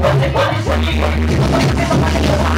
Entonces, you es?